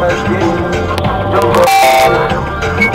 atrás dele. Não.